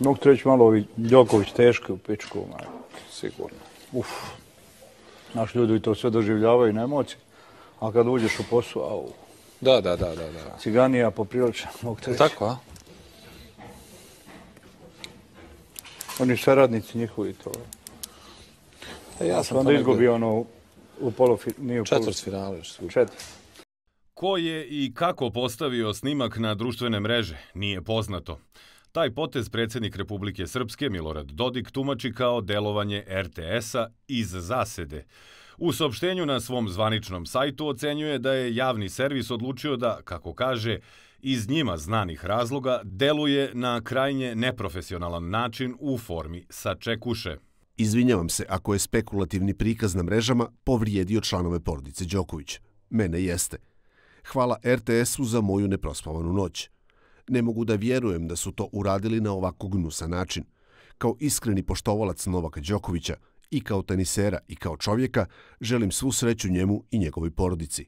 Mogu ti reći malo ovi Đoković teški u pičku, maj, sigurno. Uf. Naš ljudi to sve doživljavaju na emociji, a kad uđeš u posao, au, Da, da, da, da. da. ciganija poprilično, mogu ti reći. Tako, a? Oni saradnici njihovi to. E, ja sam Onda izgubio ono u polofi, nije u Četvrt finale. Četvrt. Ko je i kako postavio snimak na društvene mreže, nije poznato. Taj potez predsjednik Republike Srpske Milorad Dodik tumači kao delovanje RTS-a iz zasede. U saopštenju na svom zvaničnom sajtu ocenjuje da je javni servis odlučio da, kako kaže, iz njima znanih razloga deluje na krajnje neprofesionalan način u formi sačekuše. Izvinjavam se ako je spekulativni prikaz na mrežama povrijedio članove porodice Đoković. Mene jeste. Hvala RTS-u za moju neprospavanu noć. Ne mogu da vjerujem da su to uradili na ovako gnusan način. Kao iskreni poštovalac Novaka Đokovića i kao tenisera i kao čovjeka želim svu sreću njemu i njegovoj porodici.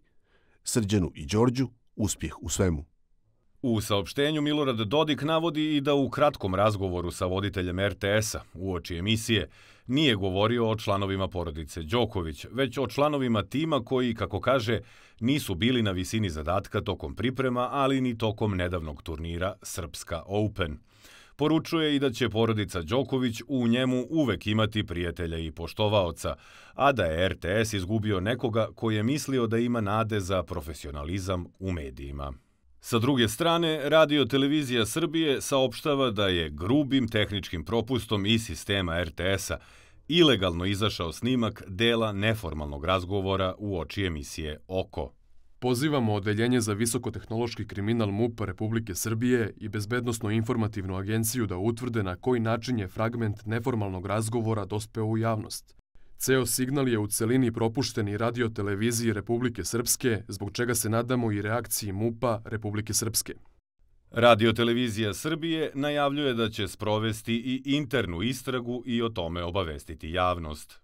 Srđanu i Đorđu uspjeh u svemu. U saopštenju Milorad Dodik navodi i da u kratkom razgovoru sa voditeljem RTS-a u oči emisije nije govorio o članovima porodice Đoković, već o članovima tima koji, kako kaže, nisu bili na visini zadatka tokom priprema, ali ni tokom nedavnog turnira Srpska Open. Poručuje i da će porodica Đoković u njemu uvek imati prijatelja i poštovaoca, a da je RTS izgubio nekoga koji je mislio da ima nade za profesionalizam u medijima. Sa druge strane, Radio Televizija Srbije saopštava da je grubim tehničkim propustom i sistema RTS-a ilegalno izašao snimak dela neformalnog razgovora u oči emisije Oko. Pozivamo Odeljenje za visokotehnološki kriminal MUP Republike Srbije i Bezbednostno informativnu agenciju da utvrde na koji način je fragment neformalnog razgovora dospeo u javnost. Ceo signal je u celini propušten i radio televiziji Republike Srpske, zbog čega se nadamo i reakciji MUPA Republike Srpske. Radio Televizija Srbije najavljuje da će sprovesti i internu istragu i o tome obavestiti javnost.